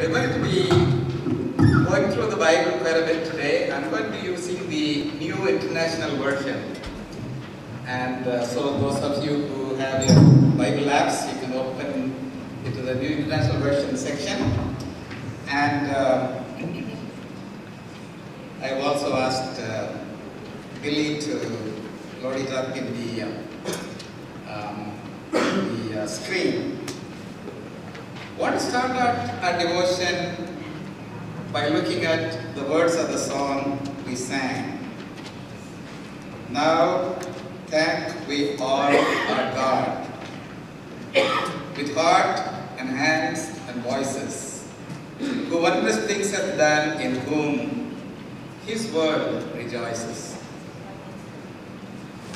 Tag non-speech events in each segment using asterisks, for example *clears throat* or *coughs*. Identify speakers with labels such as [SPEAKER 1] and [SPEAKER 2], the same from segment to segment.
[SPEAKER 1] We're going to be going through the Bible quite a bit today. I'm going to be using the New International Version. And uh, so those of you who have your Bible apps, you can open it to the New International Version section. And uh, I've also asked uh, Billy to load it up in the, uh, um, the uh, screen. To start out our devotion by looking at the words of the song we sang. Now thank we all our God with heart and hands and voices, who wondrous things hath done in whom his word rejoices.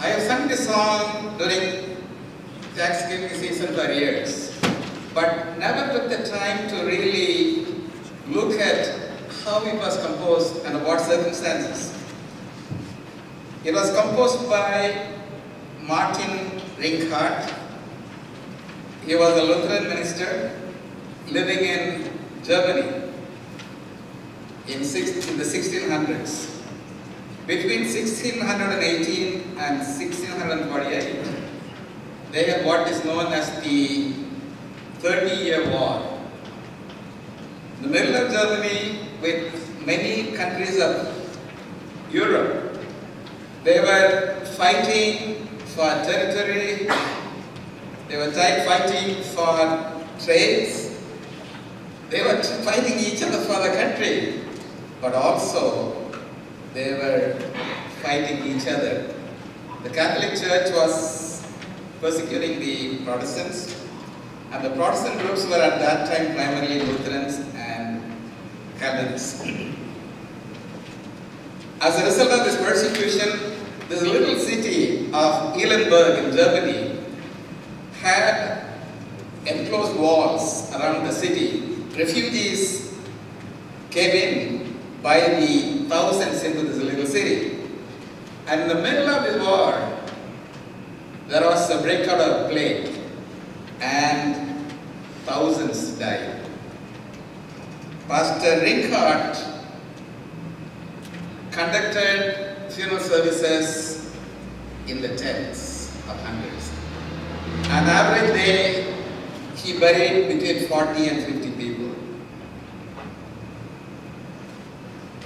[SPEAKER 1] I have sung this song during Thanksgiving season for years but never took the time to really look at how it was composed and what circumstances. It was composed by Martin Rinkart. He was a Lutheran minister living in Germany in, six, in the 1600s. Between 1618 and 1648, they had what is known as the 30-year war. In the middle of Germany, with many countries of Europe, they were fighting for territory, they were fighting for trades, they were fighting each other for the country, but also they were fighting each other. The Catholic Church was persecuting the Protestants, and the Protestant groups were at that time primarily Lutherans and Calvinists. As a result of this persecution, this little city of Eilenburg in Germany had enclosed walls around the city. Refugees came in by the thousands into this little city. And in the middle of this war, there was a breakout of plague and thousands died. Pastor Rinkart conducted funeral services in the tens of hundreds. On average day, he buried between 40 and 50 people.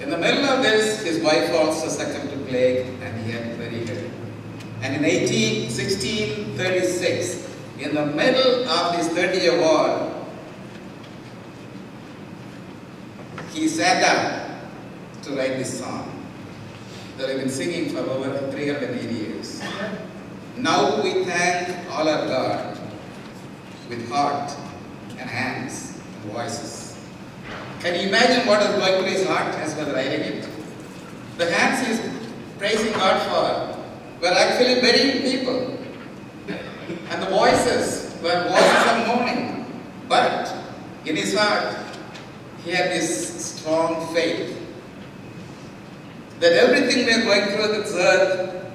[SPEAKER 1] In the middle of this, his wife also succumbed to plague and he had bury her. And in 18, 1636, in the middle of this 30-year war, he sat down to write this song that I've been singing for over 380 years. Now we thank all our God with heart and hands and voices. Can you imagine what was going through his heart as was writing it? The hands he is praising God for were actually burying people. And the voices were voices of mourning. But in his heart, he had this strong faith that everything we are going through this earth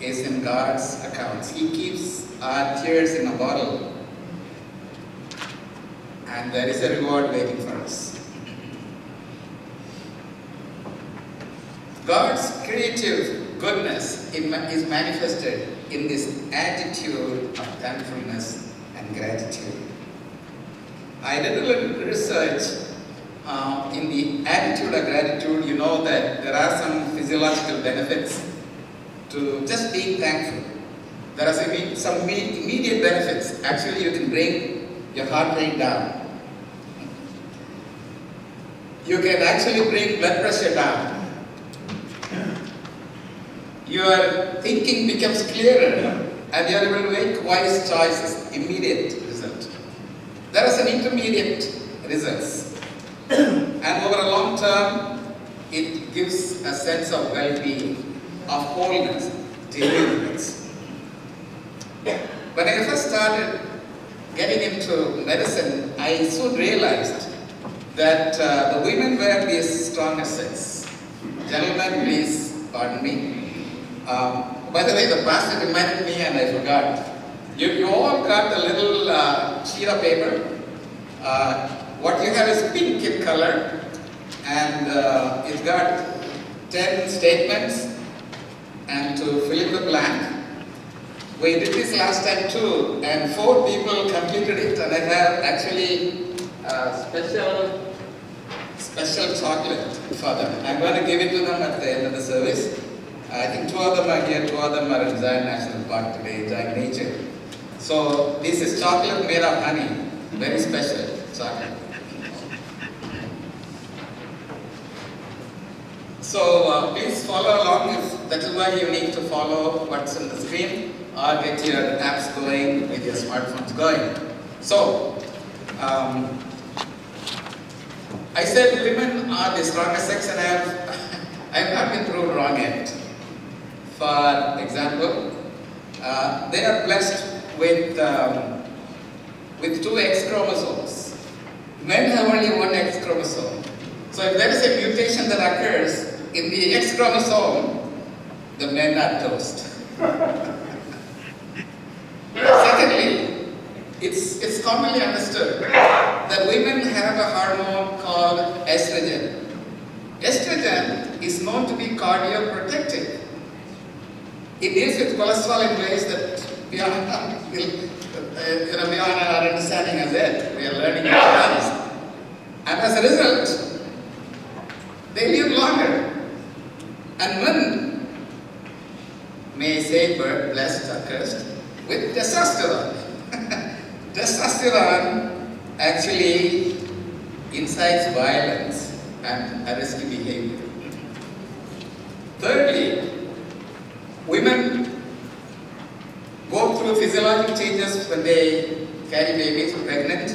[SPEAKER 1] is in God's accounts. He keeps our tears in a bottle. And there is a reward waiting for us. God's creative goodness is manifested in this attitude of thankfulness and gratitude. I did a little research uh, in the attitude of gratitude. You know that there are some physiological benefits to just being thankful. There are some, some immediate benefits. Actually, you can bring your heart rate down. You can actually bring blood pressure down your thinking becomes clearer and you are able to make wise choices, immediate result. There is an intermediate results. *clears throat* and over a long term, it gives a sense of well-being, of wholeness individuals. When I first started getting into medicine, I soon realized that uh, the women were the strong assets. Gentlemen, please pardon me. Um, by the way, the pastor reminded me and I forgot. You, you all got a little uh, sheet of paper Uh, what you have is pink in color and uh, it's got 10 statements and to fill in the blank. We did this last time too and four people completed it and I have actually a special special chocolate for them. I'm going to give it to them at the end of the service. I think two of them are here, two of them are in Zion National Park today enjoying nature. So this is chocolate made of honey, very special chocolate. So uh, please follow along if that is why you need to follow what's on the screen or get your apps going with your smartphones going. So, um, I said women are the strongest sex and I have, *laughs* I have not been proved wrong yet. For example, uh, they are blessed with, um, with two X chromosomes. Men have only one X chromosome. So if there is a mutation that occurs in the X chromosome, the men are toast. *laughs* Secondly, it's, it's commonly understood that women have a hormone called estrogen. Estrogen is known to be cardioprotective. It deals with cholesterol in ways that beyond, *laughs* uh, you know, beyond our understanding as yet. We are learning it And as a result, they live longer. And men may say bird blessed or cursed with testosterone. *laughs* testosterone actually incites violence and risky behavior. Thirdly, women go through physiological changes when they carry babies or pregnant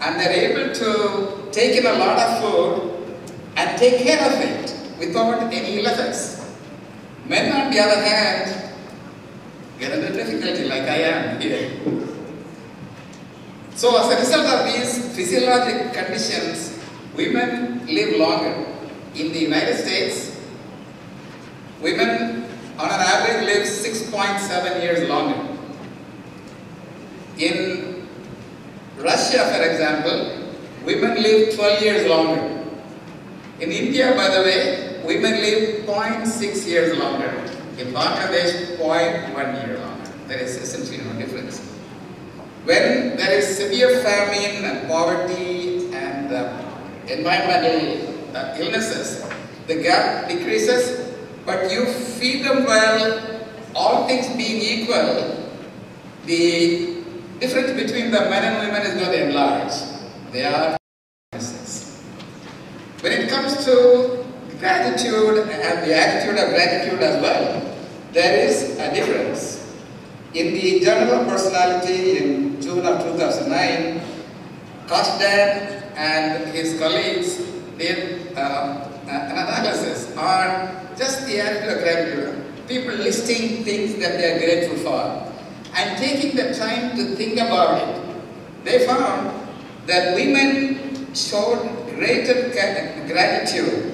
[SPEAKER 1] and they're able to take in a lot of food and take care of it without any ill effects. Men, on the other hand, get into difficulty like I am here. So as a result of these physiologic conditions, women live longer. In the United States, women on an average live 6.7 years longer. In Russia, for example, women live 12 years longer. In India, by the way, women live 0.6 years longer. In Bangladesh, 0.1 year longer. There is essentially no difference. When there is severe famine and poverty and uh, environmental uh, illnesses, the gap decreases, but you feed them well, all things being equal, the difference between the men and women is not to enlarge. They are when it comes to gratitude and the attitude of gratitude as well, there is a difference. In the of Personality in June of 2009, Kashdan and his colleagues did uh, analysis on just the attitude of gratitude. People listing things that they are grateful for and taking the time to think about it. They found that women showed greater gratitude.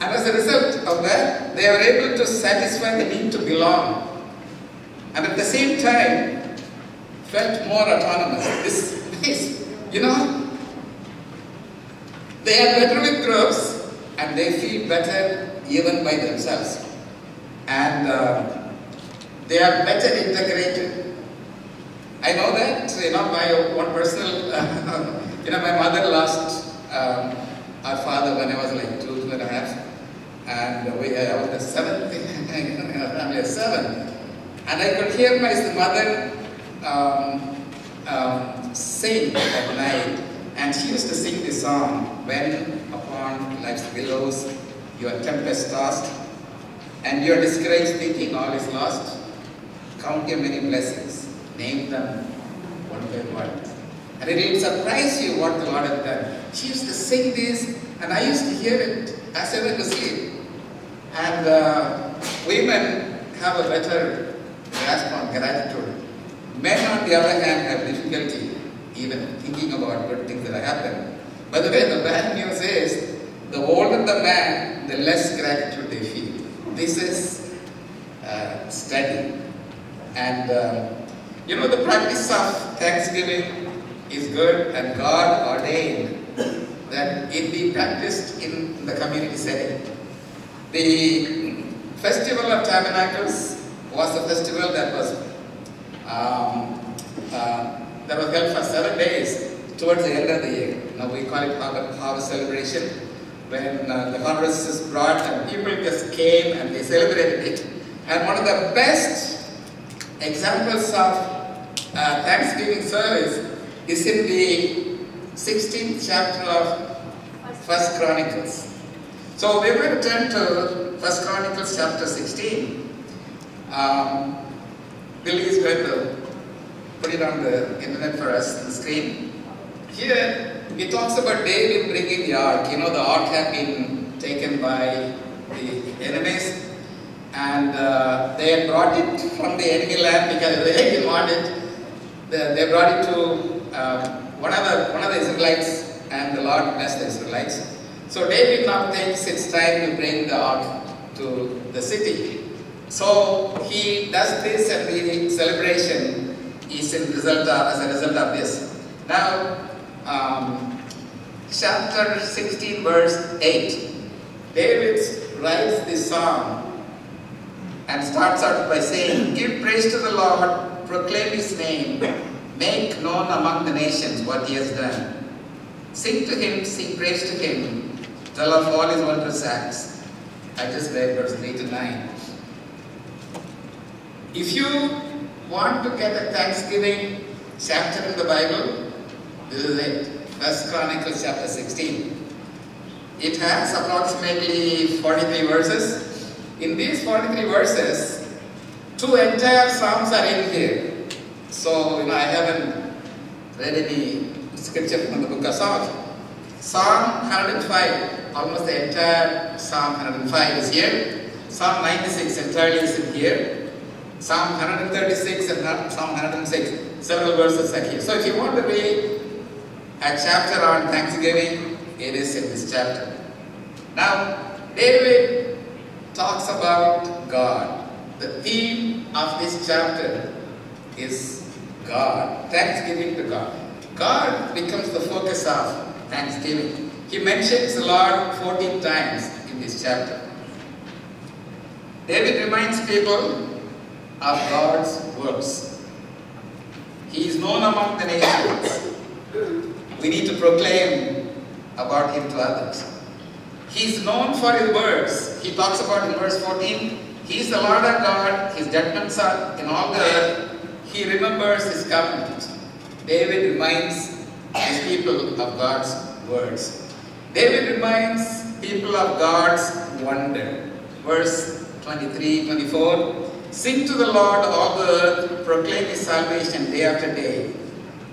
[SPEAKER 1] And as a result of that, they were able to satisfy the need to belong. And at the same time, felt more autonomous. This *laughs* is, you know, they are better with groups and they feel better even by themselves. And uh, they are better integrated. I know that, you know, my one personal, *laughs* you know, my mother lost um, our father when I was like two, two and a half. And we, uh, I was the seventh *laughs* in our family seven. And I could hear my mother um, um, sing at night. And she used to sing this song, When upon life's billows you are tempest tossed, and you are discouraged thinking all is lost, count your many blessings, name them one by one. And it will surprise you what the Lord has done. She used to sing this, and I used to hear it as I went to sleep. And uh, women have a better grasp on gratitude. Men, on the other hand, have difficulty even thinking about good things that happen. By the way, the bad news is, the older the man, the less gratitude they feel. This is uh, study. And, uh, you know, the practice of Thanksgiving is good and God ordained that it be practiced in the community setting. The Festival of Tabernacles was a festival that was um, uh, that was held for seven days towards the end of the year. Now we call it harvest, celebration. When uh, the harvest is brought and people just came and they celebrated it. And one of the best examples of uh, Thanksgiving service is in the 16th chapter of First Chronicles. So we're going turn to First Chronicles chapter 16. Um, Billy is going to put it on the internet for us on the screen. Here it talks about David bringing the ark. You know, the ark had been taken by the enemies and uh, they had brought it from the enemy land because they didn't want it. They, they brought it to um, one, of the, one of the Israelites and the Lord blessed the Israelites. So David now thinks it's time to bring the ark to the city. So he does this and the celebration is in result of, as a result of this. Now, um, chapter 16 verse 8, David writes this song and starts out by saying, Give praise to the Lord, proclaim his name, make known among the nations what he has done. Sing to him, sing praise to him, tell of all his wondrous acts. I just read verse 3 to 9. If you want to get a Thanksgiving chapter in the Bible, this is it. First Chronicles chapter 16. It has approximately 43 verses. In these 43 verses, two entire psalms are in here. So, you know, I haven't read any scripture from the book of Psalms. Psalm 105, almost the entire Psalm 105 is here. Psalm 96 entirely is in here. Psalm 136 and Psalm 106, several verses are here. So if you want to read a chapter on Thanksgiving, it is in this chapter. Now, David talks about God. The theme of this chapter is God, thanksgiving to God. God becomes the focus of thanksgiving. He mentions the Lord 14 times in this chapter. David reminds people of God's works. He is known among the nations. We need to proclaim about him to others. He is known for his words. He talks about in verse 14, He is the Lord our God, His judgments are in all the earth. He remembers His covenant. David reminds his people of God's words. David reminds people of God's wonder. Verse 23, 24, Sing to the Lord all the earth, proclaim His salvation day after day.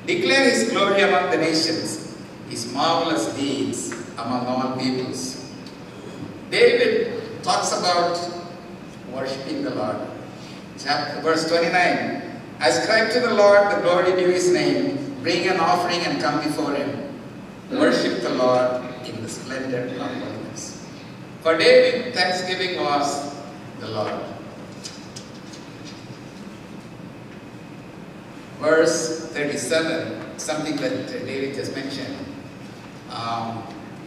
[SPEAKER 1] Declare His glory among the nations, His marvelous deeds among all peoples. David talks about worshipping the Lord. Chapter, verse 29, Ascribe to the Lord the glory due His name, bring an offering and come before Him. Worship the Lord in the splendor of holiness. For David, thanksgiving was the Lord. Verse 37, something that David just mentioned. Um,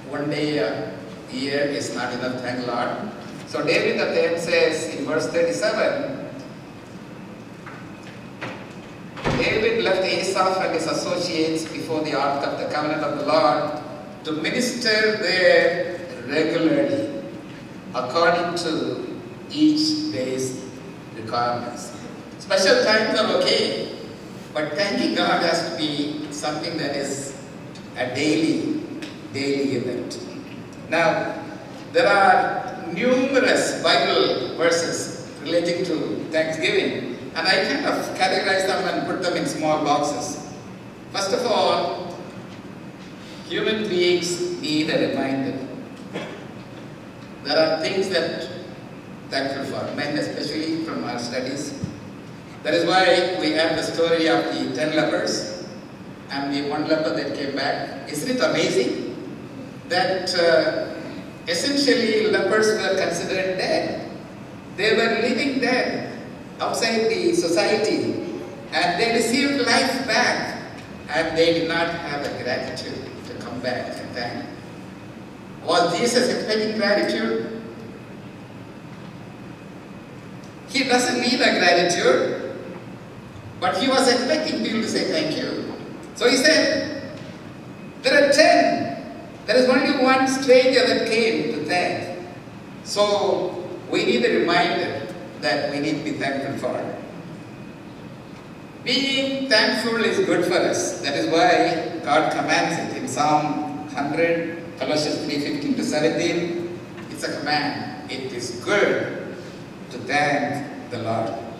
[SPEAKER 1] one day a year is not enough, thank Lord. So David at the end says in verse 37, David left Asaph and his associates before the ark of the covenant of the Lord to minister there regularly according to each day's requirements. Special times are okay, but thanking God has to be something that is a daily, daily event. Now, there are numerous Bible verses relating to Thanksgiving, and I kind of categorize them and put them in small boxes. First of all, human beings need a reminder. There are things that thankful for, men especially from our studies. That is why we have the story of the ten lepers and the one leper that came back. Isn't it amazing that uh, essentially lepers were considered dead? They were living dead outside the society and they received life back and they did not have a gratitude to come back and thank. Was Jesus expecting gratitude? He doesn't need a gratitude, but he was expecting people to say thank you. So he said, there are ten. There is only one stranger that came to thank. So we need a reminder that we need to be thankful for. it. Being thankful is good for us. That is why God commands it in Psalm 100, Colossians 3, 15 to 17. It's a command. It is good to thank the Lord.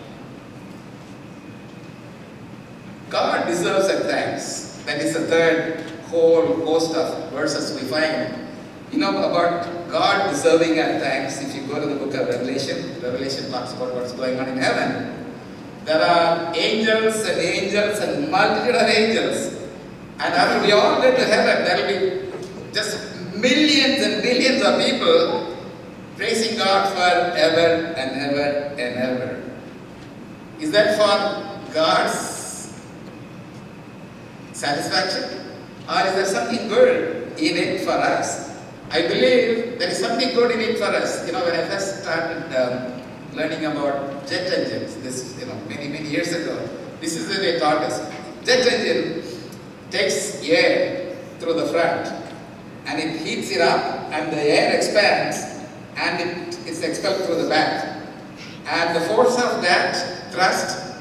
[SPEAKER 1] God deserves our thanks. That is the third whole host of verses we find. You know about God deserving our thanks. If you go to the book of Revelation, Revelation talks about what's going on in heaven. There are angels and angels and multitude of angels. And after we all get to heaven, there will be just millions and millions of people praising God for ever and ever and ever. Is that for God's satisfaction? Or is there something good in it for us? I believe there is something good in it for us. You know, when I first started um, learning about jet engines, this, you know, many, many years ago, this is what they taught us. Jet engine takes air through the front and it heats it up and the air expands and it is expelled through the back. And the force of that thrust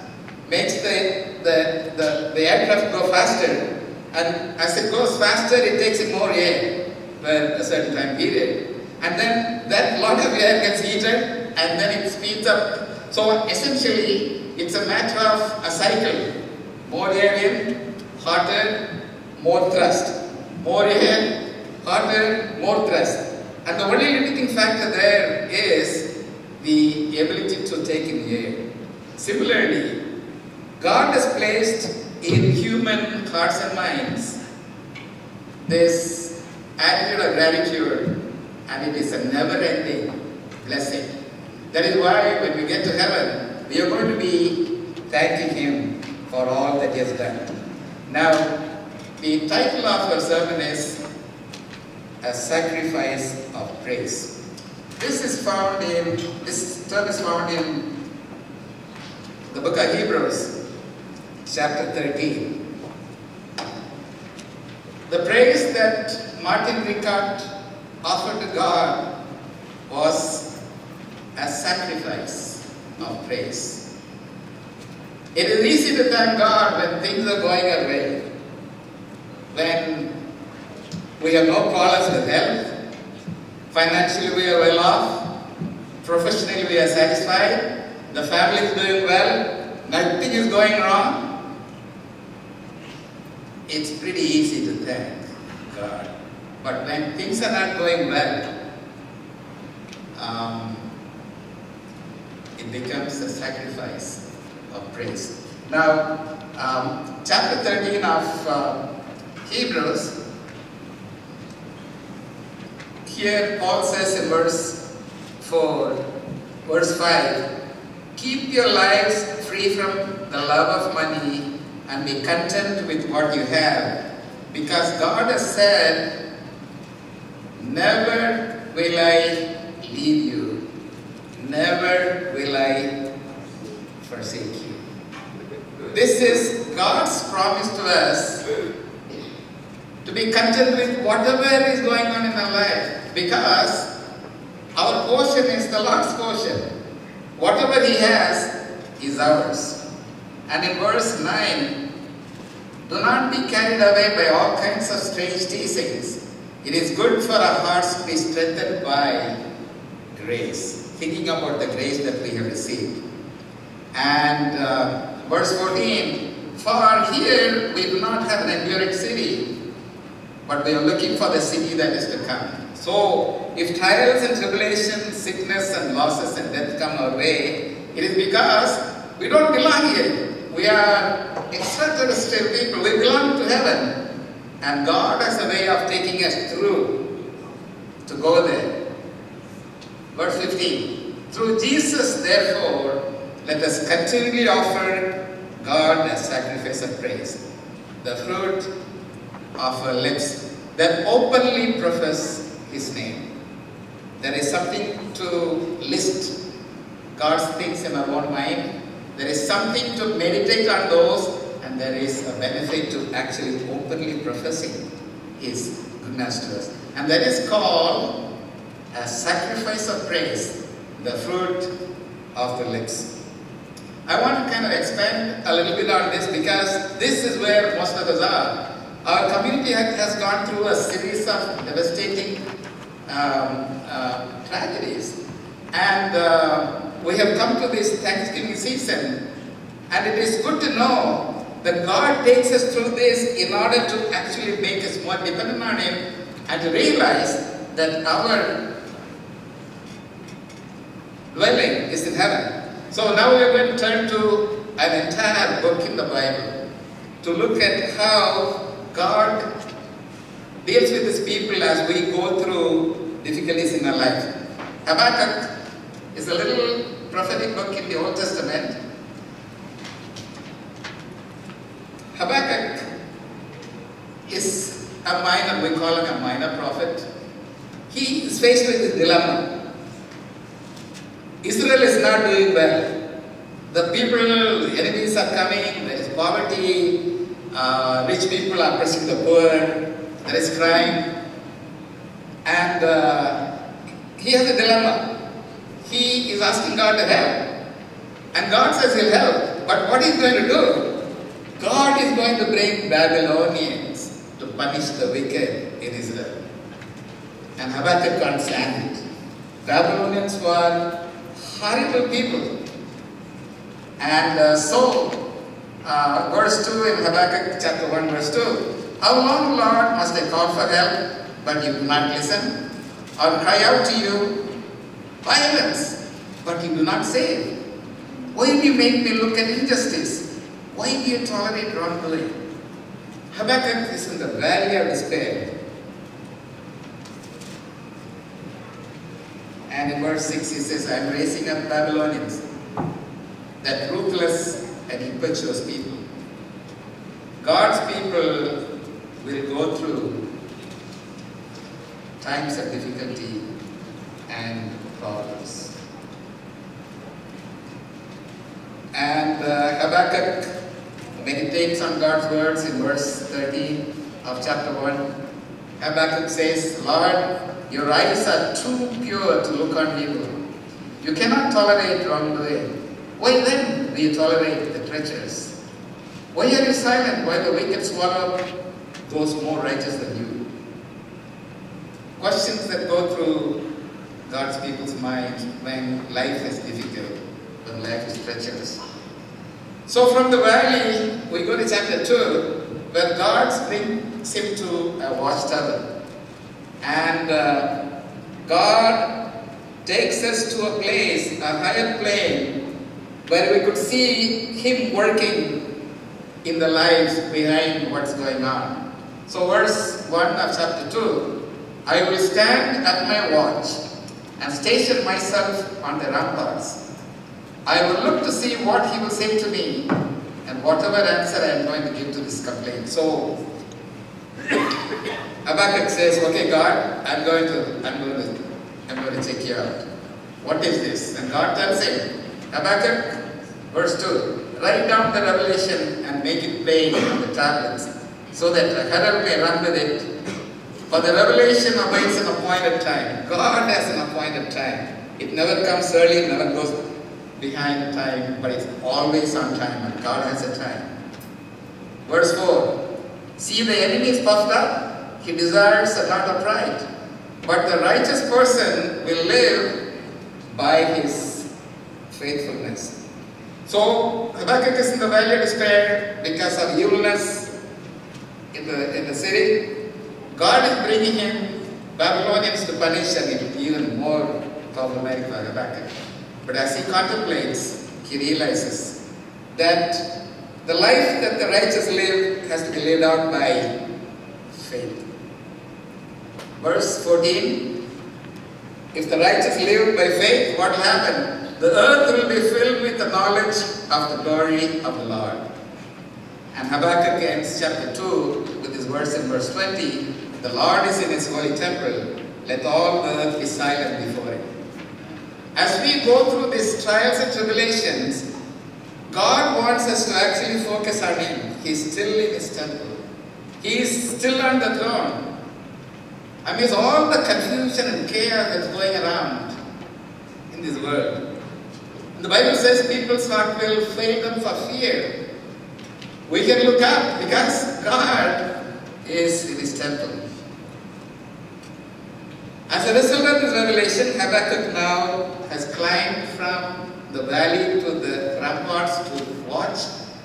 [SPEAKER 1] makes the, the, the, the aircraft go faster. And as it goes faster, it takes in more air for a certain time period. And then that lot of air gets heated and then it speeds up. So essentially, it's a matter of a cycle. More air in, hotter, more thrust. More air, hotter, more thrust. And the only limiting factor there is the ability to take in air. Similarly, God has placed in human hearts and minds this attitude of gratitude and it is a never-ending blessing. That is why when we get to heaven, we are going to be thanking Him for all that He has done. Now, the title of our sermon is A Sacrifice of Praise. This is found in, this term is found in the book of Hebrews, chapter 13. The praise that Martin Ricard offered to God was a sacrifice of praise. It is easy to thank God when things are going our way, when we have no problems with health, financially we are well off, professionally we are satisfied, the family is doing well, nothing is going wrong. It's pretty easy to thank God. But when things are not going well, um, it becomes a sacrifice of praise. Now, um, chapter 13 of uh, Hebrews, here Paul says in verse 4, verse 5, Keep your lives free from the love of money and be content with what you have, because God has said, Never will I leave you never will I forsake you. This is God's promise to us to be content with whatever is going on in our life because our portion is the Lord's portion. Whatever He has is ours. And in verse 9, do not be carried away by all kinds of strange teachings. It is good for our hearts to be strengthened by grace thinking about the grace that we have received. And uh, verse 14, For here we do not have an enduring city, but we are looking for the city that is to come. So, if trials and tribulations, sickness and losses and death come our way, it is because we don't belong here. We are extraterrestrial people. We belong to heaven. And God has a way of taking us through to go there. Verse 15. Through Jesus, therefore, let us continually offer God a sacrifice of praise. the fruit of our lips that openly profess his name. There is something to list God's things in our own mind. There is something to meditate on those and there is a benefit to actually openly professing his goodness to us. And that is called a sacrifice of praise, the fruit of the lips. I want to kind of expand a little bit on this because this is where most of us are. Our community has gone through a series of devastating um, uh, tragedies. And uh, we have come to this Thanksgiving season. And it is good to know that God takes us through this in order to actually make us more dependent on Him and to realize that our dwelling is in heaven. So now we are going to turn to an entire book in the Bible to look at how God deals with his people as we go through difficulties in our life. Habakkuk is a little prophetic book in the Old Testament. Habakkuk is a minor, we call him a minor prophet. He is faced with this dilemma. Israel is not doing well. The people, the enemies are coming, there is poverty, uh, rich people are oppressing the poor, there is crime. And uh, he has a dilemma. He is asking God to help. And God says he'll help. But what he's going to do? God is going to bring Babylonians to punish the wicked in Israel. And Habakkuk can't stand it. Babylonians were horrible people. And uh, so, uh, verse 2 in Habakkuk chapter 1 verse 2, How long, Lord, must I call for help, but you do not listen? Or cry out to you, violence, but you do not save? Why do you make me look at injustice? Why do you tolerate wrongdoing? Habakkuk is in the valley of despair. And in verse 6 he says, I am raising up Babylonians, that ruthless and impetuous people. God's people will go through times of difficulty and And uh, Habakkuk meditates on God's words in verse 13 of chapter 1. Habakkuk says, Lord, your eyes are too pure to look on evil. You cannot tolerate wrongdoing. Why then do you tolerate the treacherous? Why are you silent while the wicked swallow up those more righteous than you? Questions that go through God's people's minds when life is difficult, when life is treacherous. So from the valley, we go to chapter 2, where God brings him to a watchtower. And uh, God takes us to a place, a higher plane, where we could see Him working in the lives behind what's going on. So verse 1 of chapter 2, I will stand at my watch and station myself on the ramparts. I will look to see what he will say to me and whatever answer I am going to give to this complaint. So *coughs* Habakkuk says, okay God, I'm going to, I'm going to, I'm going to check you out. What is this? And God tells him, Habakkuk, verse 2, write down the revelation and make it plain on the tablets, so that a herald may run with it. For the revelation awaits an appointed time. God has an appointed time. It never comes early, it never goes behind the time, but it's always on time, and God has a time. Verse 4, See the enemy is puffed up, he desires a lot of pride. But the righteous person will live by his faithfulness. So Habakkuk is in the valley of despair because of evilness in the, in the city. God is bringing him Babylonians to punish and it will be even more problematic for Habakkuk. But as he contemplates, he realizes that the life that the righteous live has to be lived out by faith. Verse 14, if the righteous live by faith, what will happen? The earth will be filled with the knowledge of the glory of the Lord. And Habakkuk ends chapter 2 with this verse in verse 20, the Lord is in his holy temple, let all the earth be silent before him. As we go through these trials and tribulations, God wants us to actually focus on him. He's still in his temple. He is still on the throne. Amidst all the confusion and chaos that's going around in this world. The Bible says people's heart will fail them for fear. We can look up because God is in his temple. As a result of this revelation, Habakkuk now has climbed from the valley to the ramparts to watch,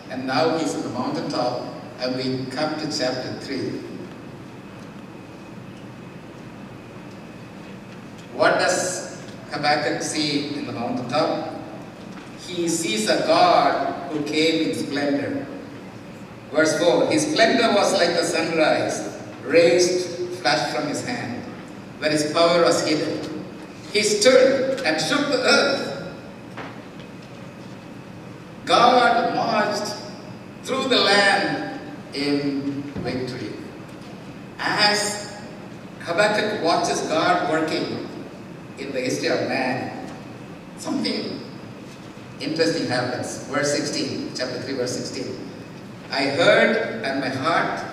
[SPEAKER 1] and now he's on the mountaintop, and we come to chapter 3. What does Habakkuk see in the mountaintop? He sees a God who came in splendor. Verse 4 His splendor was like the sunrise, raised, flashed from his hand, where his power was hidden. He stood and shook the earth. God marched through the land in victory. As Habakkuk watches God working in the history of man, something interesting happens. Verse 16, chapter 3, verse 16. I heard and my heart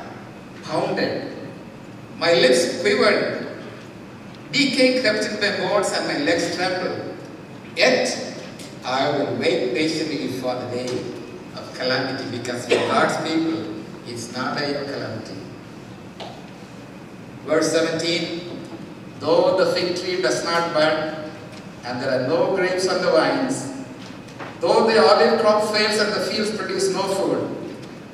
[SPEAKER 1] pounded. My lips quivered. Decay crept into my bones and my legs trembled. Yet I will wait patiently for the day of calamity because for God's people it's not a calamity. Verse 17 Though the fig tree does not bud and there are no grapes on the vines, though the olive crop fails and the fields produce no food,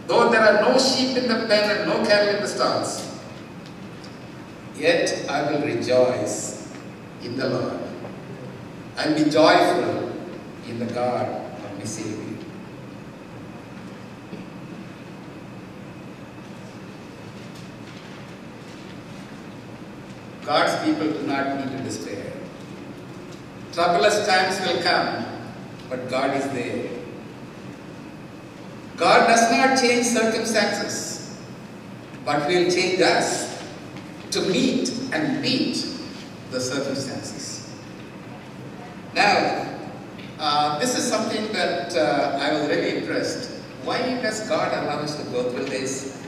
[SPEAKER 1] Though there are no sheep in the pen and no cattle in the stalls, yet I will rejoice in the Lord. I'll be joyful in the God of my Savior. God's people do not need to despair. Troublous times will come, but God is there. God does not change circumstances, but will change us to meet and beat the circumstances. Now, uh, this is something that uh, I was really impressed. Why does God allow us to go through this?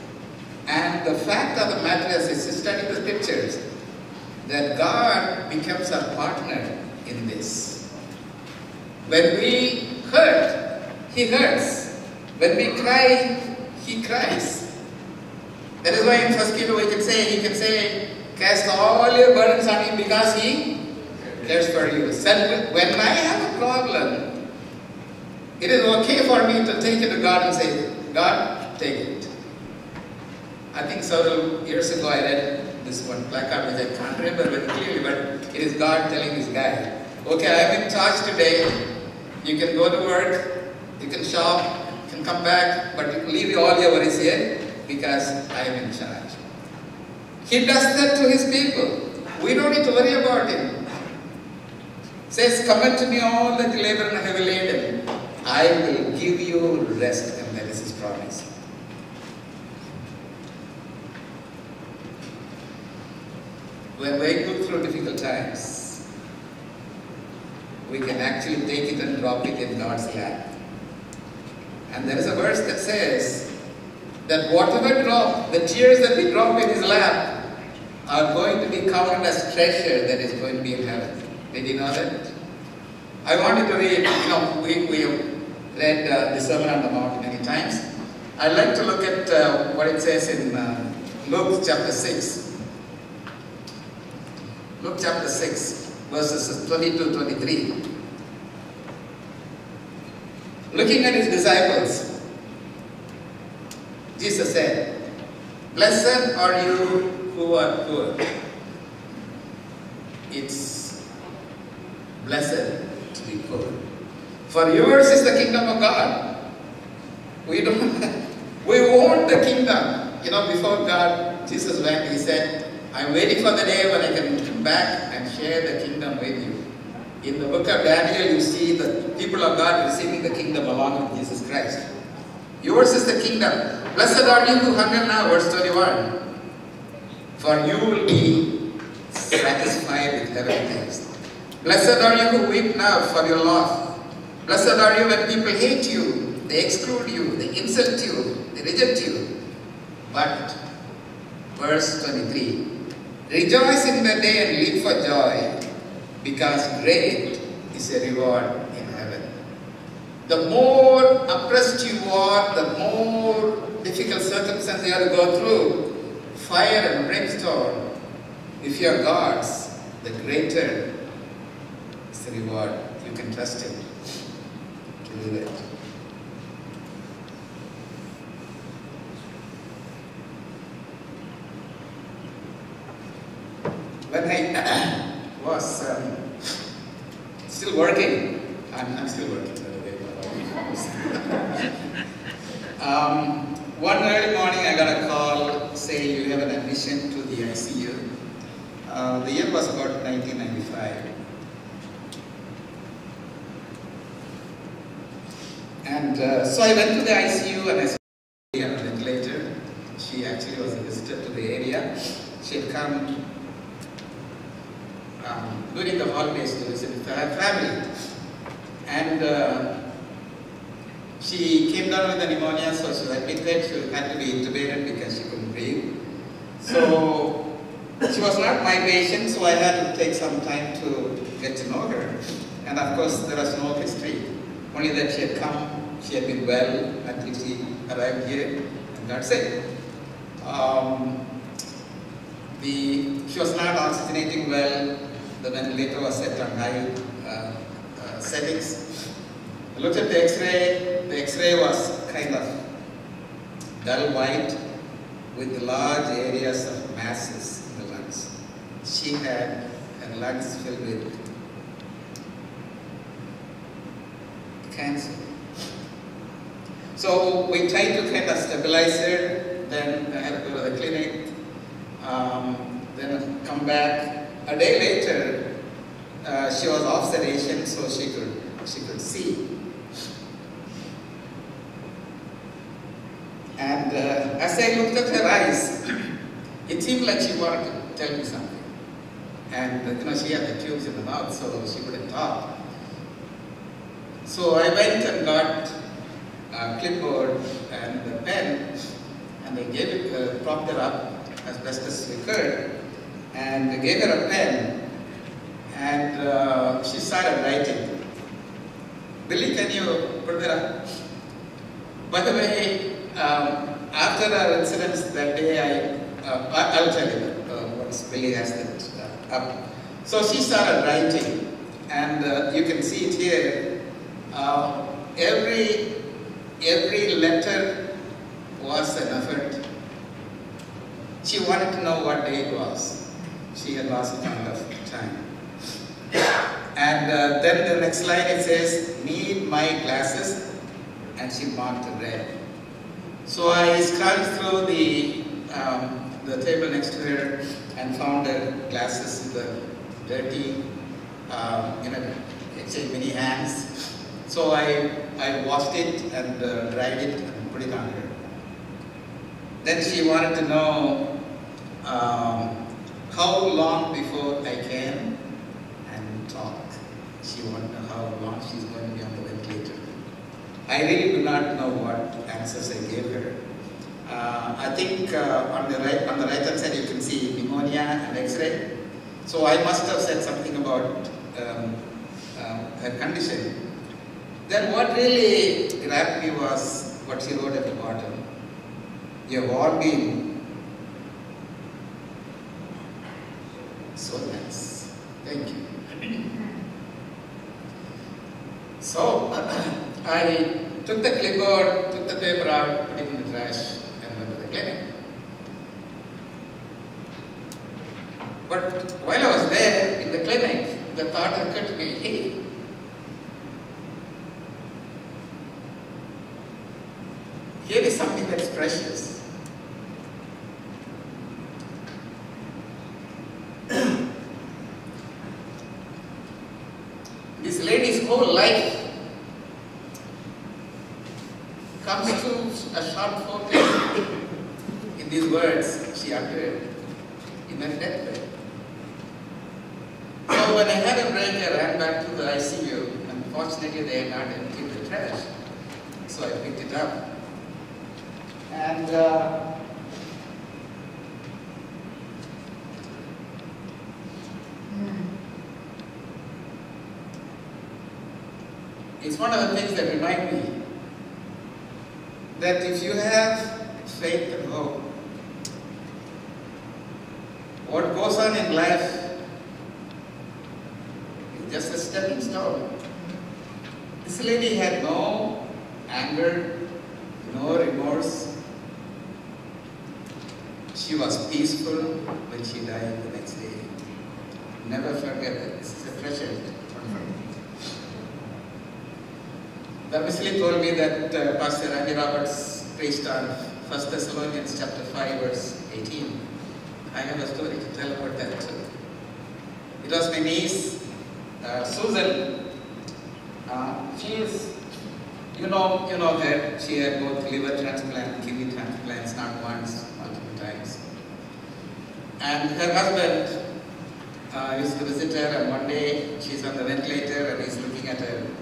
[SPEAKER 1] And the fact of the matter is, is to study the scriptures, that God becomes our partner in this. When we hurt, He hurts. When we cry, He cries. That is why in Peter we can say, He can say, cast all your burdens on Him because He cares for you. When I have a problem, it is okay for me to take it to God and say, God, take it. I think several years ago I read this one placard which I can't remember very clearly, but it is God telling this guy, okay, I am in charge today. You can go to work, you can shop, you can come back, but leave all your worries here because I am in charge. He does that to his people. We don't need to worry about him. Says, come unto me all that labor and heavy laden. I will give you rest. And that is his promise. When we go through difficult times, we can actually take it and drop it in God's lap. And there is a verse that says that whatever drop, the tears that we drop in His lap are going to be counted as treasure that is going to be in heaven. Did you know that? I wanted to read, you know, we, we have read uh, the Sermon on the Mount many times. I'd like to look at uh, what it says in uh, Luke chapter 6. Luke chapter 6, verses 22 23. Looking at his disciples, Jesus said, Blessed are you who are poor. It's blessed to be poor. For yours is the kingdom of God. We don't, *laughs* we want the kingdom. You know, before God, Jesus went, He said, I'm waiting for the day when I can come back and share the kingdom with you. In the book of Daniel, you see the people of God receiving the kingdom along with Jesus Christ. Yours is the kingdom. Blessed are you who hunger now, verse 21. For you will be satisfied with heaven things. Blessed are you who weep now for your loss. Blessed are you when people hate you, they exclude you, they insult you, they reject you. But, verse 23, Rejoice in the day and leap for joy, because great is a reward. The more oppressed you are, the more difficult circumstances you have to go through, fire and brimstone, if you are God's, the greater is the reward. You can trust Him to do that. When I *coughs* was um, still working, I'm, I'm still working. *laughs* um, one early morning I got a call saying you have an admission to the ICU. Uh, the year was about 1995. And uh, so I went to the ICU and I saw a ventilator. She actually was a visitor to the area. She had come um, during the holidays to visit her family. And uh, she came down with pneumonia, so she was admitted. She had to be intubated because she couldn't breathe. So she was not my patient, so I had to take some time to get to know her. And of course, there was no history. Only that she had come, she had been well until she arrived here, and that's it. Um, the, she was not oxygenating well. The ventilator was set on high uh, uh, settings. I looked at the X-ray. The X-ray was kind of dull white with large areas of masses in the lungs. She had her lungs filled with cancer. So we tried to kind of stabilize her, then I had to go to the clinic, um, then come back. A day later, uh, she was off sedation, so she could she could see. And uh, as I looked at her eyes, *clears throat* it seemed like she wanted to tell me something. And you know, she had the tubes in the mouth, so she couldn't talk. So I went and got a clipboard and a pen, and I gave it, uh, propped her up as best as we could, and I gave her a pen, and uh, she started writing. Billy, can you put that up? By the way, um, after our incidents that day, I, uh, I, will tell you uh, once Billy has that uh, up. So she started writing, and uh, you can see it here. Uh, every every letter was an effort. She wanted to know what day it was. She had lost count of time. And uh, then the next line it says, need my glasses, and she marked red. So I scanned through the, um, the table next to her and found her glasses in the dirty, um, you know, say many hands. So I, I washed it and uh, dried it and put it on her. Then she wanted to know um, how long before I can and talk. She wanted to know how long she's going to be on the ventilator. I really do not know what answers I gave her. Uh, I think uh, on the right on the right hand side you can see pneumonia and X-ray. So I must have said something about um, uh, her condition. Then what really grabbed me was what she wrote at the bottom. You have all been so nice. Thank you. So *clears throat* I took the clipboard, took the paper out, put it in and went to the clinic. But while I was there in the clinic, the thought occurred to me, hey, here is something that's precious. *clears throat* this lady's whole life to a short focus In these words, she uttered in her deathbed. So when I had a break, I ran back to the ICU. Unfortunately, they had not emptied the trash. So I picked it up. And uh, it's one of the things that remind me that if you have faith and hope, what goes on in life is just a stepping stone. This lady had no anger, no remorse. She was peaceful when she died the next day. Never forget it. This is a treasure. The Wesley told me that uh, Pastor Randy Roberts preached on 1 Thessalonians chapter 5 verse 18. I have a story to tell about that too. It was my niece, uh, Susan. Uh, she is, you know, you know that she had both liver transplant, kidney transplants, not once, multiple times. And her husband uh, used to visit her and one day she's on the ventilator and he's looking at her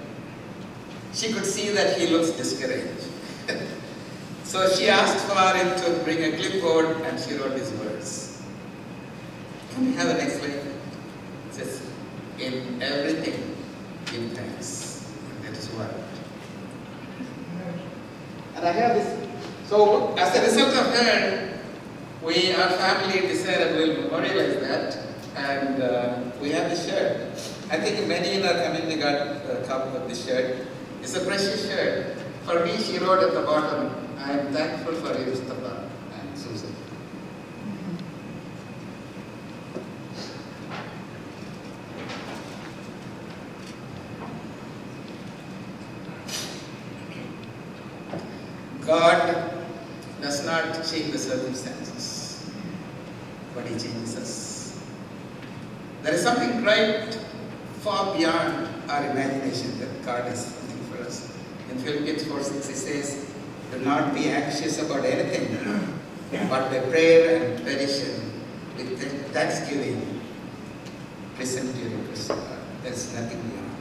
[SPEAKER 1] she could see that he looks discouraged. *laughs* so she asked for him to bring a clipboard and she wrote these words. Can we have the next? It says, in everything, give thanks. And that is what. And I have this. So as a result of her, we, our family decided we'll memorialize that and uh, we have the shirt. I think many in our community got a copy of the shirt. It's a precious shirt. For me, she wrote at the bottom, I am thankful for you, Mustafa and Susan. God does not change the circumstances, but He changes us. There is something right far beyond our imagination that God has. Philippians 4 6 it says, Do not be anxious about anything, but by prayer and petition, with thanksgiving, present your request to God. There's nothing beyond.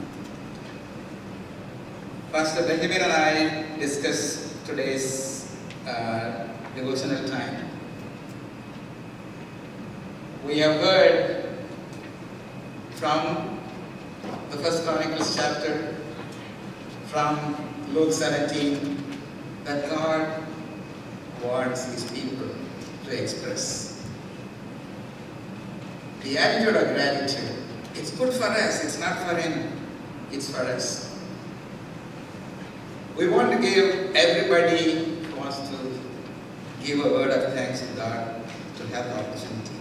[SPEAKER 1] Pastor Benjamin and I discussed today's uh, devotional time. We have heard from the first Chronicles chapter, from Luke 17, that God wants His people to express the attitude of gratitude. It's good for us, it's not for Him, it's for us. We want to give everybody who wants to give a word of thanks to God to have the opportunity.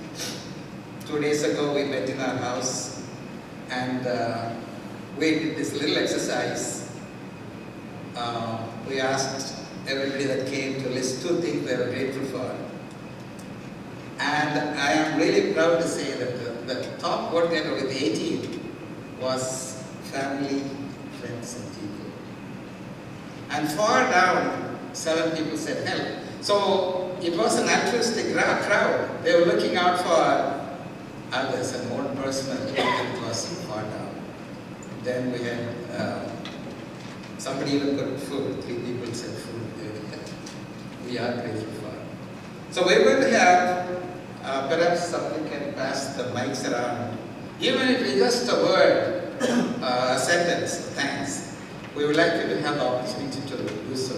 [SPEAKER 1] Two days ago we met in our house and uh, we did this little exercise. Uh, we asked everybody that came to list two things they were grateful for. And I am really proud to say that the, the top getter with 18 was family, friends and people. And far down, seven people said help. So it was an altruistic crowd. They were looking out for others and more personal. It was far down. Then we had somebody even put food. Three people said food. We are grateful for. So going to have, uh, perhaps somebody can pass the mics around. Even if it's just a word, *coughs* uh, a sentence, thanks. We would like you to have the opportunity to do so.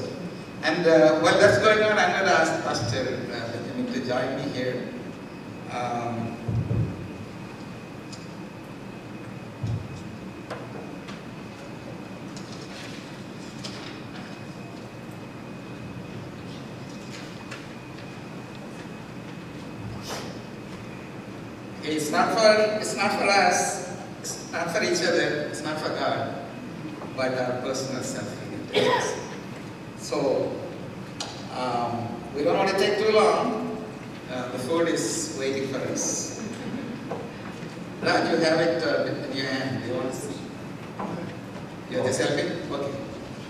[SPEAKER 1] And uh, while that's going on, I'm going to ask Pastor uh, to join me here. Um, It's not for us, it's not for each other, it's not for God, but our personal self-interest. So, um, we don't want to take too long. Uh, the food is waiting for us. Raj, you have it uh, in your hand. You want to see? You're just helping? Okay.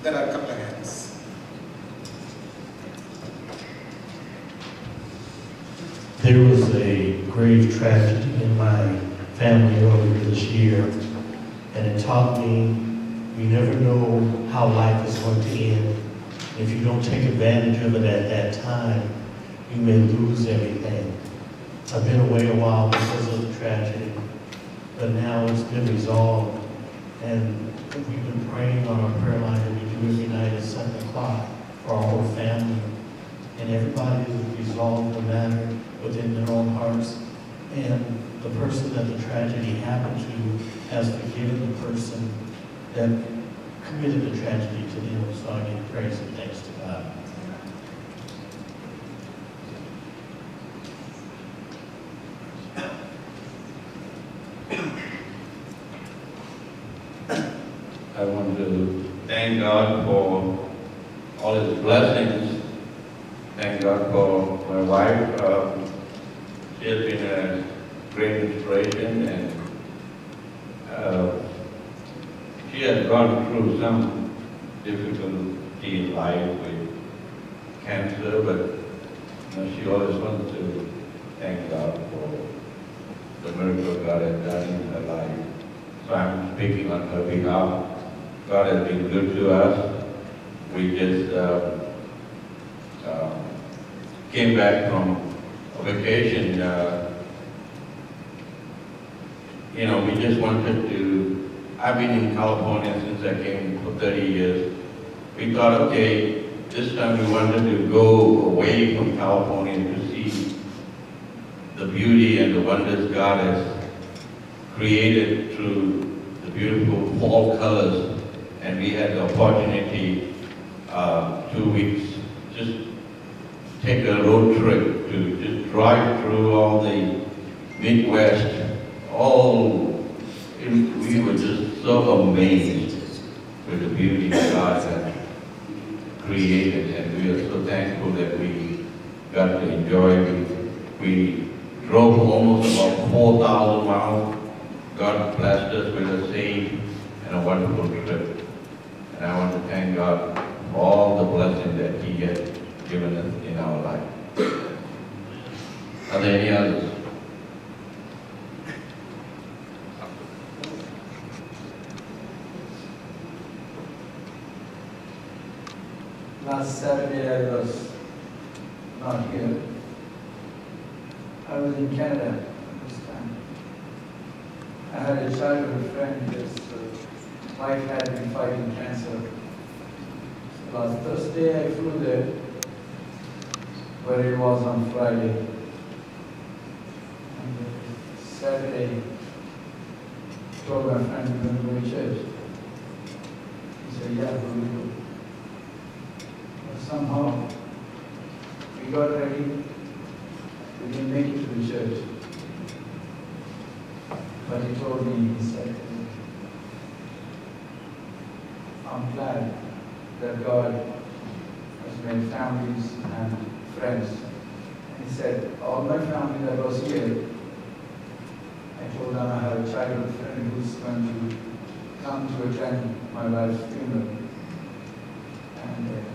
[SPEAKER 1] There are a couple of hands.
[SPEAKER 2] There was a grave tragedy my family earlier this year, and it taught me you never know how life is going to end. If you don't take advantage of it at that time, you may lose everything. I've been away a while because of the tragedy, but now it's been resolved, and we've been praying on our prayer line that we do every night at seven o'clock for our whole family. And everybody has resolved the matter within their own hearts. And the person that the tragedy happened to has forgiven the person that committed the tragedy to them. So I give praise and thanks to God.
[SPEAKER 3] I want to thank God for all His blessings. Thank God for my wife. Uh, she has been a great inspiration and uh, she has gone through some difficulty in life with cancer, but you know, she always wants to thank God for the miracle God has done in her life. So I'm speaking on her behalf. God has been good to us. We just uh, uh, came back from a vacation. Uh, you know, we just wanted to, I've been in California since I came for 30 years. We thought, okay, this time we wanted to go away from California to see the beauty and the wonders God has created through the beautiful fall colors. And we had the opportunity, uh, two weeks, just take a road trip to just drive through all the Midwest. All, we were just so amazed with the beauty God had created. And we are so thankful that we got to enjoy it. We drove almost about 4,000 miles. God blessed us with a safe and a wonderful trip. And I want to thank God for all the blessings that He has given us in our life. Are there any others?
[SPEAKER 4] Last Saturday I was not here. I was in Canada at this time. I had a childhood friend uh, wife had been fighting cancer. So last Thursday I flew there, where it was on Friday. And Saturday, told my friend we're going to go to church. He said, yeah, we will go. Somehow, we got ready, we didn't make it to the church. But he told me, he said, I'm glad that God has made families and friends. He said, all my family that was here, I told them I have a childhood friend who's going to come to attend my wife's funeral. And uh,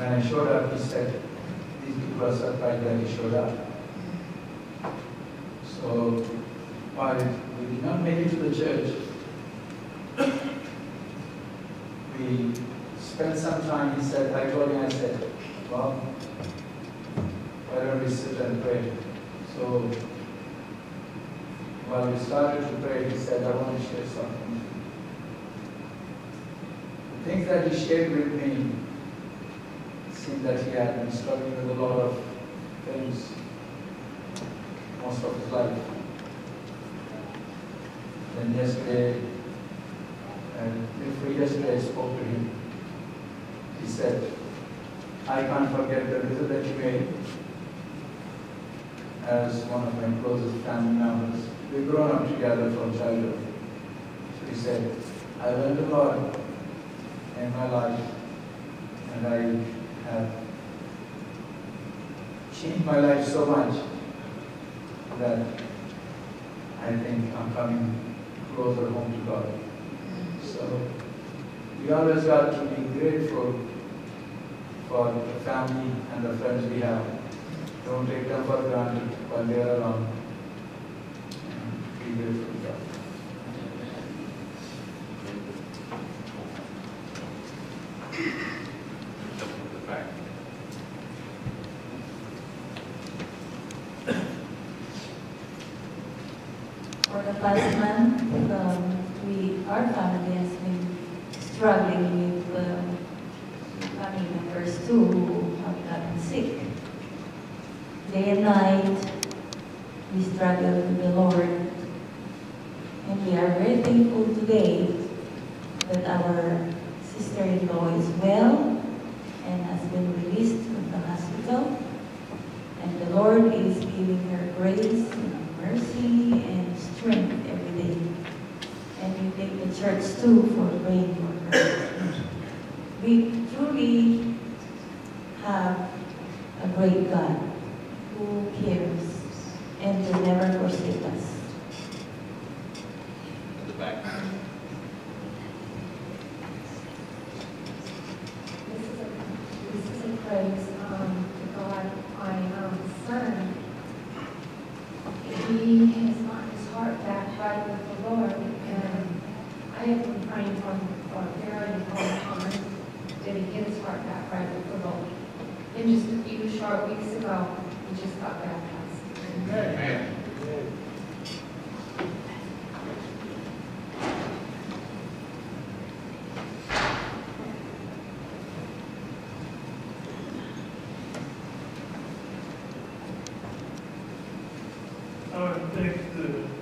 [SPEAKER 4] when I showed up, he said, these people are surprised that he showed up. So while we did not make it to the church, we spent some time, he said, I told him, I said, well, why don't we sit and pray? So while we started to pray, he said, I want to share something. The things that he shared with me that he had been struggling with a lot of things most of his life. Then yesterday, and before yesterday I spoke to him, he said, I can't forget the visit that you made as one of my closest family members. We've grown up together from childhood. So he said, I learned a lot in my life and I have changed my life so much that I think I'm coming closer home to God. So we always got to be grateful for the family and the friends we have. Don't take them for granted.
[SPEAKER 5] while they are around. Be grateful to God.
[SPEAKER 6] Thank the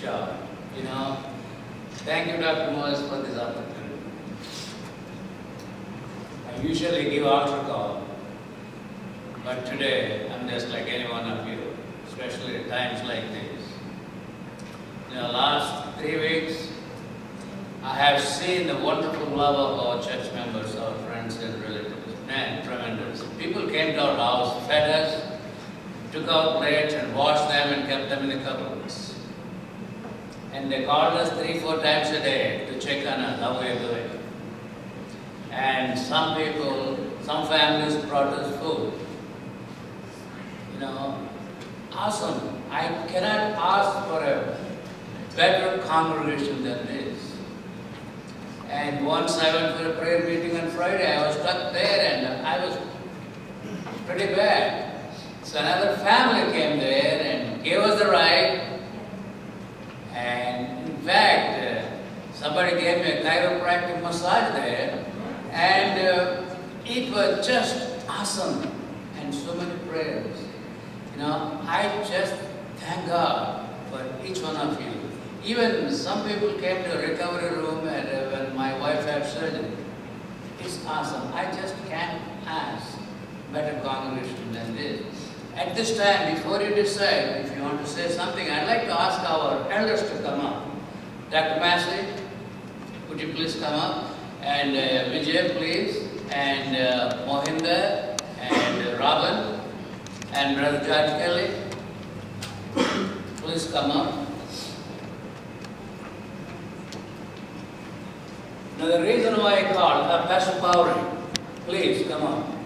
[SPEAKER 7] short.
[SPEAKER 8] You know, thank
[SPEAKER 9] you, Dr. Moses, for this opportunity. I usually give altar call, but today I'm just like any one of you, especially at times like this. In the last three weeks, I have seen the wonderful love of our church members, our friends and relatives. Man, tremendous. People came to our house, fed us, took out plates and washed them and kept them in the cupboards. And they called us three, four times a day to check on us, how we are doing. And some people, some families brought us food. You know, awesome. I cannot ask for a better congregation than this. And once I went for a prayer meeting on Friday, I was stuck there and I was pretty bad. So another family came there and gave us the ride. And in fact, uh, somebody gave me a chiropractic massage there. And uh, it was just awesome. And so many prayers. You know, I just thank God for each one of you. Even some people came to recovery room and uh, when my wife had surgery. It's awesome. I just can't ask better congregation than this. At this time, before you decide if you want to say something, I'd like to ask our elders to come up. Dr. Massey, would you please come up? And uh, Vijay, please. And uh, Mohinder, and uh, Robin, and Brother George Kelly. Please come up. Now the reason why I called, uh, Pastor Powering, please come on.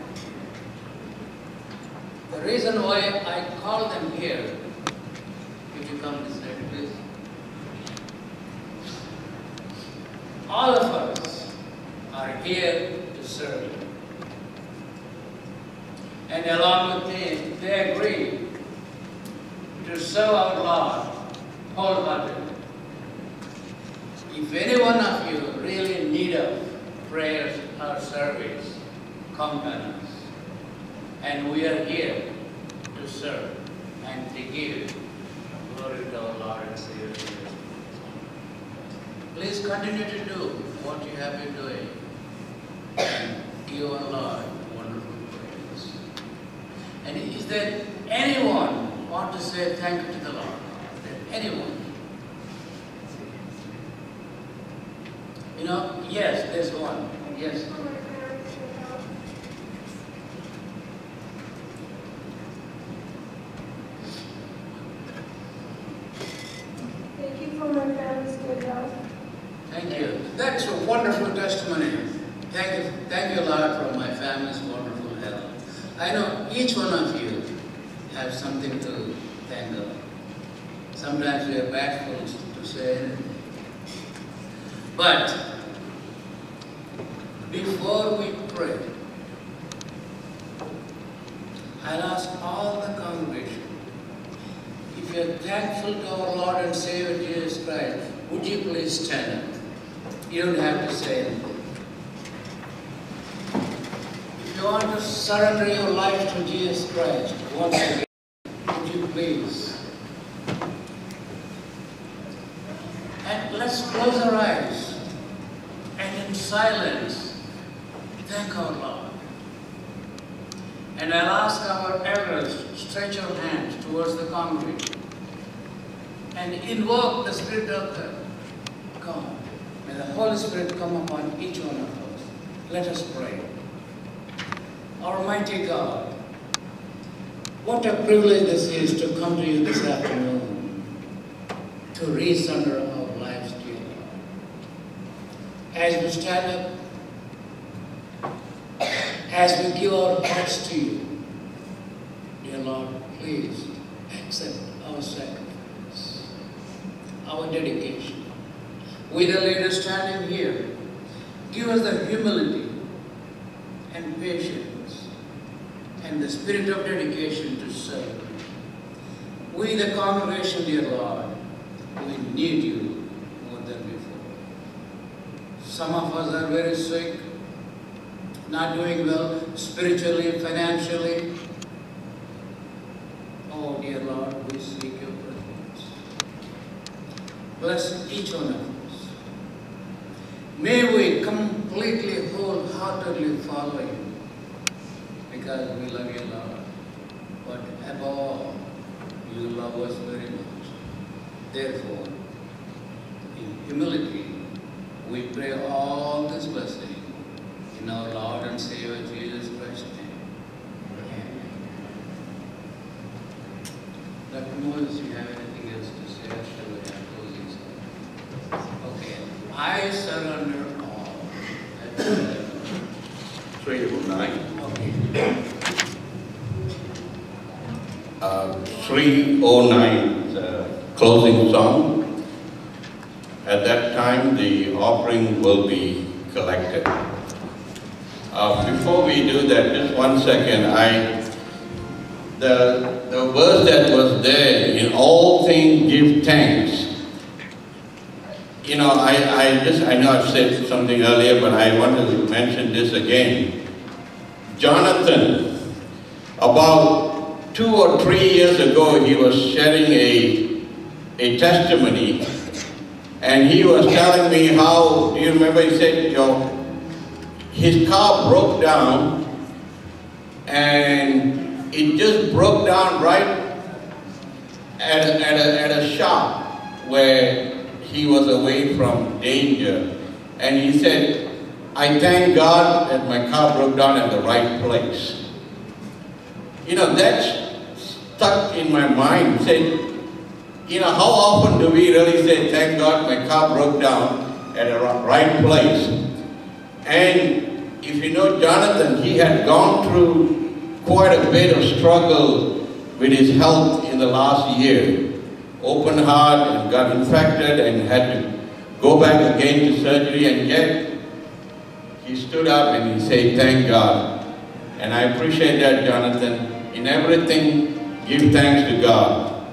[SPEAKER 9] The reason why I call them here, if you come this side, please. All of us are here to serve you. And along with me, they agree to serve our Lord wholeheartedly. If any one of you really need of prayers or service, come to. And we are here to serve and to give glory to our Lord and Savior. Please continue to do what you have been doing. And give our Lord wonderful praise. And is there anyone want to say thank you to the Lord? Anyone? You know, yes, there's one. Yes.
[SPEAKER 10] Thank you for my family's good health.
[SPEAKER 9] Thank you. That's a wonderful testimony. Thank you, thank you, Lord, for my family's wonderful health. I know each one of you have something to thank God. Sometimes we are bashful to say anything. But before we pray, I'll ask all the congregation, if you're thankful to our Lord and Savior Jesus Christ, would you please stand up? You don't have to say anything. If you want to surrender your life to Jesus Christ, once again, would you please? And let's close our eyes and in silence thank our Lord. And I'll ask our elders to stretch your hands towards the congregation and invoke the Spirit of God. May the Holy Spirit come upon each one of us. Let us pray. Almighty God, what a privilege this is to come to you this afternoon to resurrender our lives to you. As we stand up, as we give our hearts to you, Lord, please accept our sacrifice, our dedication. We the leaders standing here, Give us the humility and patience and the spirit of dedication to serve. We, the congregation, dear Lord, we need you more than before. Some of us are very sick, not doing well spiritually, financially. Dear Lord, we seek your presence. Bless each one of us. May we completely, wholeheartedly follow you because we love you, Lord. But above all, you love us very much. Therefore, in humility, we pray all this blessing in our Lord and Savior Jesus Moses, you have anything else to say? Shall we have closing statement? Okay. I surrender all. It.
[SPEAKER 3] Three oh nine.
[SPEAKER 9] Okay.
[SPEAKER 3] Uh, 309, the closing song. At that time, the offering will be collected. Uh, Before we do that, just one second, I, the, the verse that was there, in all things give thanks. You know, I, I just, I know I've said something earlier, but I wanted to mention this again. Jonathan, about two or three years ago, he was sharing a, a testimony, and he was telling me how, do you remember, he said, your, his car broke down, and it just broke down right at, a- at, a, at a shop where he was away from danger. And he said, I thank God that my car broke down at the right place. You know, that's stuck in my mind. Said, you know, how often do we really say, thank God my car broke down at the right place? And if you know Jonathan, he had gone through quite a bit of struggle with his health in the last year. Open heart and got infected and had to go back again to surgery and yet he stood up and he said, thank God. And I appreciate that, Jonathan. In everything, give thanks to God.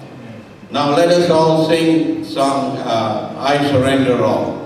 [SPEAKER 3] Now let us all sing song, uh, I Surrender All.